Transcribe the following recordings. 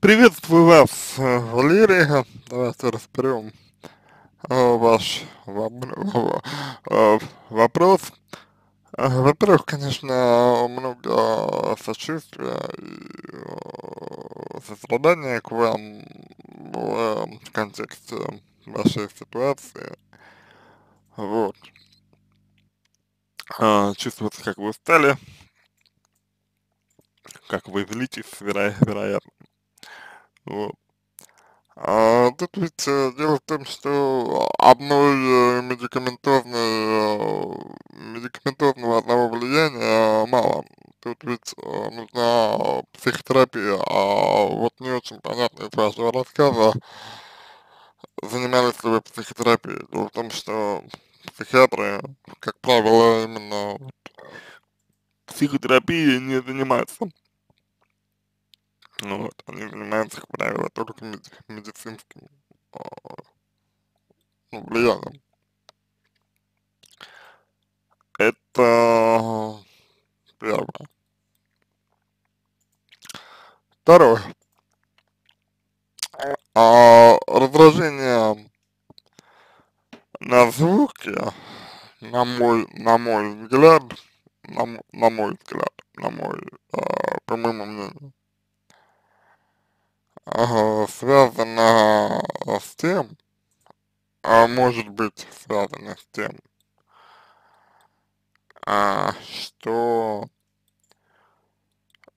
Приветствую вас, Валерия. Давайте разберем э, ваш э, вопрос. Э, Во-первых, конечно, много сочувствия и сострадания к вам в, контексте вашей ситуации. Вот. Чувствуется, как вы устали, как вы злитесь, веро- вероятно. Вот. А, тут ведь э, дело в том, что одной э, медикаментозной, э, медикаментозного одного влияния мало. Тут ведь нужна психотерапия, а вот не очень понятно из вашего рассказа, занимались ли вы психотерапией. Дело в том, что психиатры, как правило, именно психотерапией не занимаются. Ну вот, они занимаются, как правило, только меди- медицинским а, ну, влиянием. Это первое. Второе. А, раздражение на звуки, на мой, на мой взгляд, на, на мой взгляд, на мой, а, по моему мнению, связано с тем, а может быть связано с тем, а, что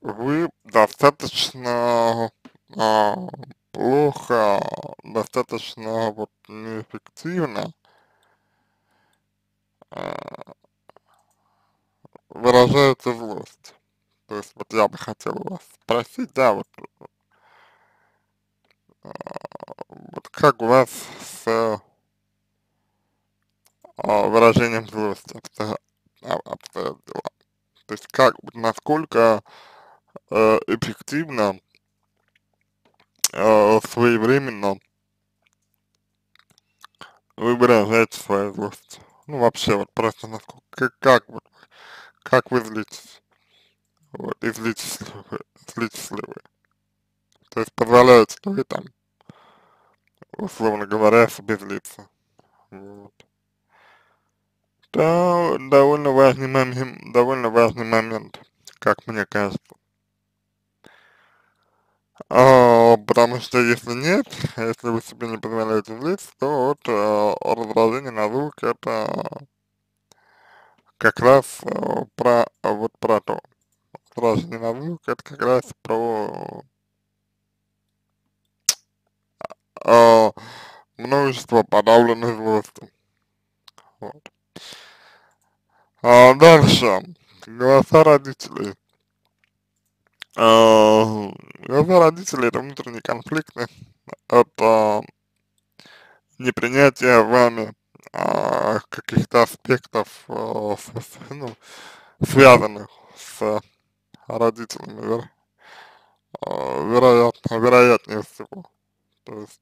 вы достаточно а, плохо, достаточно вот неэффективно а, выражаете злость. То есть вот я бы хотел у вас спросить, да, вот, вот как у вас с а, выражением злости а, обстоят дела? То есть как, насколько э, эффективно, э, своевременно вы выражаете свою злость? Ну, вообще, вот просто насколько, как, как вот, как вы злитесь? Вот, и злитесь ли вы, злитесь ли вы? То есть позволяете ли вы там, условно говоря, себе злиться? Вот. Да, довольно важный момент, довольно важный момент, как мне кажется. А, потому что если нет, если вы себе не позволяете злиться, то вот а, раздражение на звук это как раз а, про а, вот про то. Раздражение на звук это как раз про а, множество подавленной злости. Вот. А дальше. Голоса родителей. А, голоса родителей это внутренние конфликты. Это непринятие вами а, каких-то аспектов, а, с- ну, связанных с родителями, вер- а, вероятно, вероятнее всего. То есть,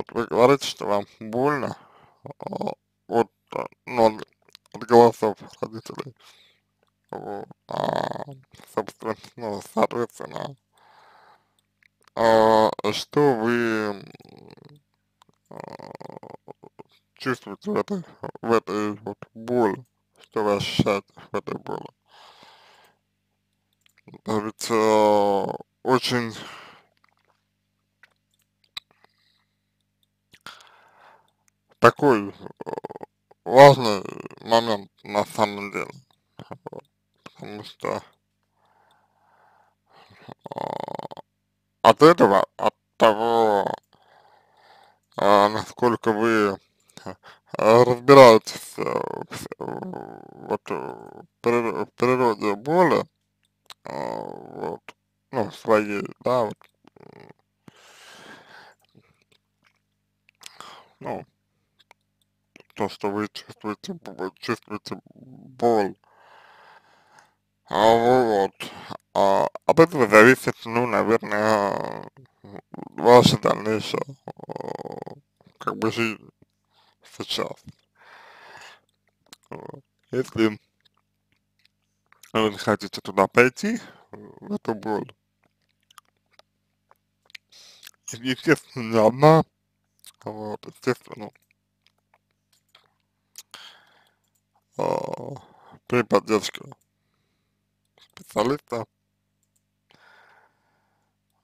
вот вы говорите, что вам больно а, от, а, ну, от, голосов родителей. Вот. А, собственно, ну, соответственно, а, что вы а, чувствуете в этой, в этой вот боли, что вы ощущаете в этой боли. А ведь э, очень такой э, важный момент на самом деле, потому что э, от этого, от того, э, насколько вы э, разбираетесь э, вот, э, в приро- в природе боли, а, вот, ну, своей, да, вот, м, ну, то, что вы чувствуете, б- чувствуете боль, а вот, а, от этого зависит, ну, наверное, ваша дальнейшая, как бы жизнь сейчас. Если вы хотите туда пойти, в эту боль, естественно, не одна, вот, естественно, э, при поддержке специалиста,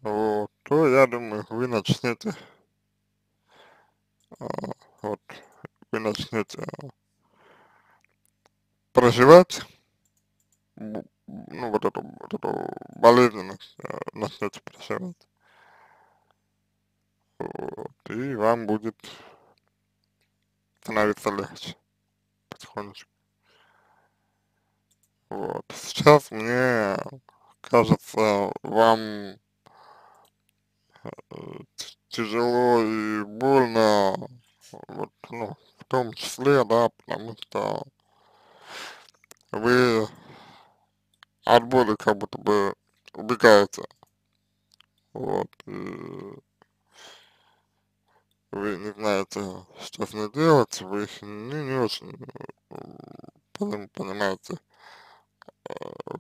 вот, то я думаю, вы начнете, э, вот, вы начнете проживать, ну, вот эту, вот эту болезненность э, начнете проживать. Вот, и вам будет становиться легче. Потихонечку. Вот. Сейчас мне кажется, вам э, тяжело и больно, вот, ну, в том числе, да, потому что вы от боли как будто бы убегаете, вот, и вы не знаете, что с ней делать, вы не, не очень понимаете,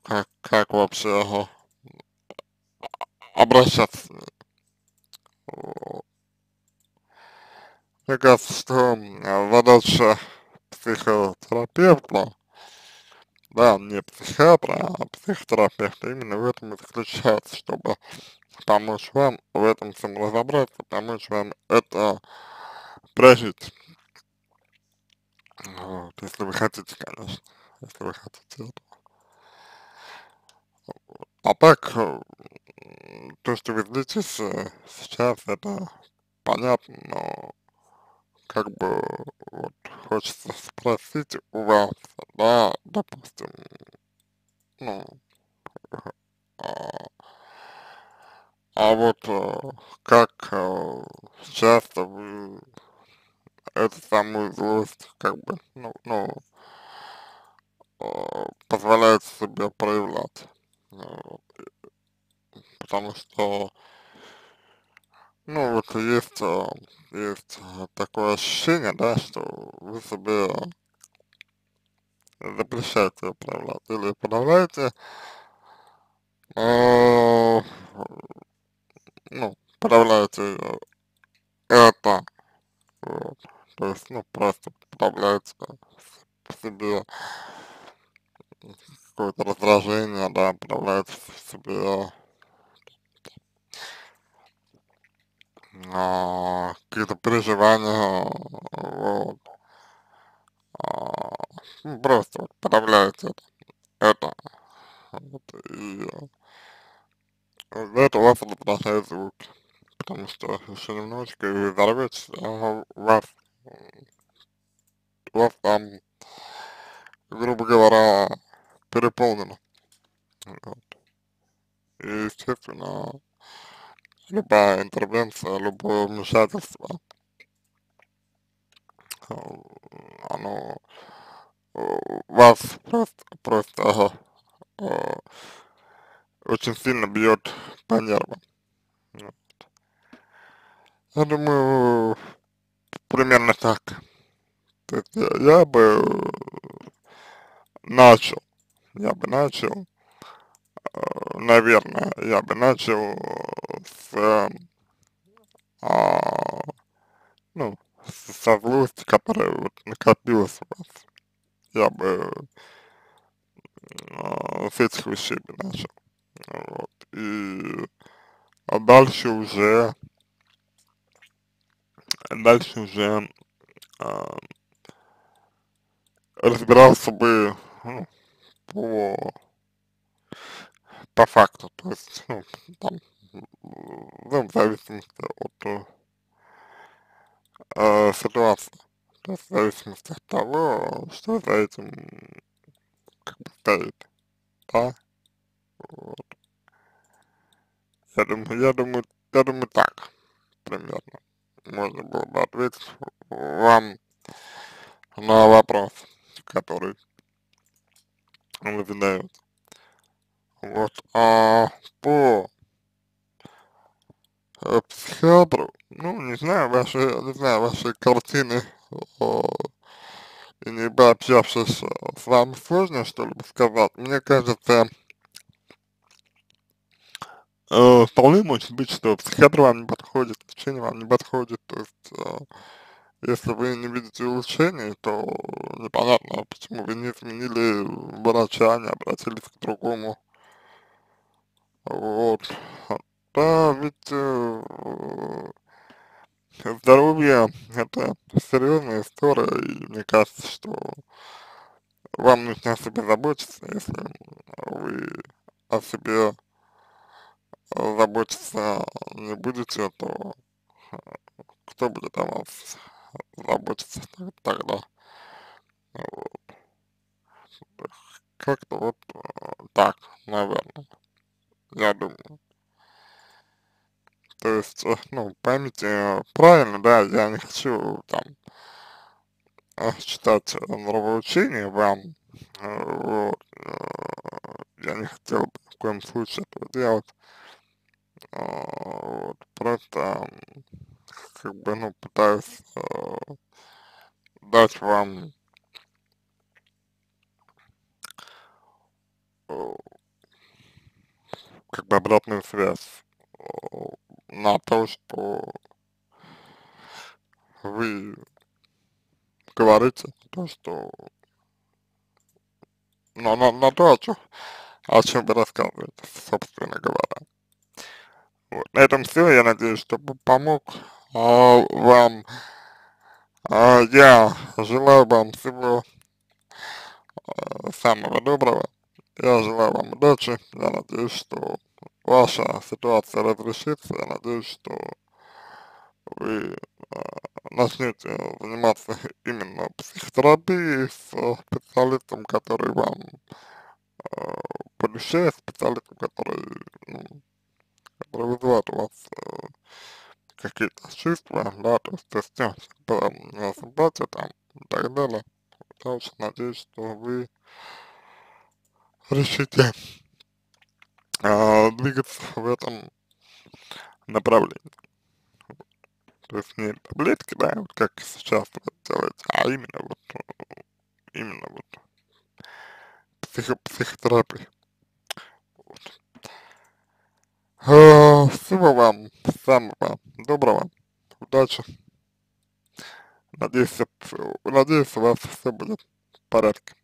как, как вообще обращаться с ней. Мне кажется, что задача психотерапевта, да, не психиатра, а психотерапевта именно в этом и заключается, чтобы помочь вам в этом всем разобраться, помочь вам это прожить. Вот, если вы хотите, конечно, если вы хотите этого. А так, то, что вы злитесь сейчас, это понятно, но как бы вот хочется спросить у вас, да, допустим, ну, а, а вот э, как э, часто вы эту самую злость, как бы, ну, ну э, позволяете себе проявлять. Вот. Потому что, ну, вот есть, есть такое ощущение, да, что вы себе запрещаете проявлять или подавляете, э, ну, подавляете это, вот, то есть, ну, просто подавляете себе какое-то раздражение, да, подавляете в себе а, какие-то переживания, вот, а, ну, просто вот подавляете это, это, вот, и из-за этого у вас раздражает звук, потому что еще немножечко и вы взорветесь, а у вас, у вас там, грубо говоря, переполнено. Вот. И, естественно, любая интервенция, любое вмешательство, оно вас просто, просто э, очень сильно бьет по нервам. Вот. Я думаю, примерно так. То есть я, я бы начал, я бы начал, э, наверное, я бы начал с, а, ну, со злости, которая вот накопилась у вас. Я бы а, с этих вещей бы начал. Вот. И а дальше уже, дальше уже а, разбирался бы ну, по, по факту, то есть, ну, там, ну, в зависимости от э, ситуации, то есть в зависимости от того, что за этим как бы стоит, да, вот. Я думаю, я думаю, я думаю так, примерно, можно было бы ответить вам на вопрос, который вы задаете. Вот, а по психиатру, ну, не знаю, ваши, не знаю, ваши картины, о, и не пообщавшись с вами сложно что-либо сказать. Мне кажется, э, вполне может быть, что психиатр вам не подходит, лечение вам не подходит, то есть, э, если вы не видите улучшений, то непонятно, почему вы не сменили врача, не обратились к другому, вот, да, ведь э, здоровье это серьезная история, и мне кажется, что вам нужно о себе заботиться, если вы о себе заботиться не будете, то кто будет о вас заботиться тогда? Вот. Как-то вот так, наверное, я думаю. То есть, ну, поймите правильно, да, я не хочу там читать нравоучения вам, вот, я не хотел бы в коем случае этого делать, вот, просто, как бы, ну, пытаюсь дать вам как бы обратную связь на то, что вы говорите, то, что на, на, на то, о чем, о чем вы рассказываете, собственно говоря. Вот. На этом все. Я надеюсь, что помог а, вам. А, я желаю вам всего а, самого доброго. Я желаю вам удачи. Я надеюсь, что ваша ситуация разрешится. Я надеюсь, что вы э, начнете заниматься именно психотерапией с специалистом, который вам э, по душе, специалистом, который, ну, который вызывает у вас э, какие-то чувства, да, то есть, есть тем, симпатия там и так далее. Я очень надеюсь, что вы решите э, двигаться в этом направлении. То есть не таблетки, да, вот как сейчас вот делаете, а именно вот, именно вот психо психотерапия. Вот. Э, всего вам самого доброго, удачи. Надеюсь, надеюсь, у вас все будет в порядке.